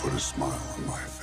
put a smile on my face.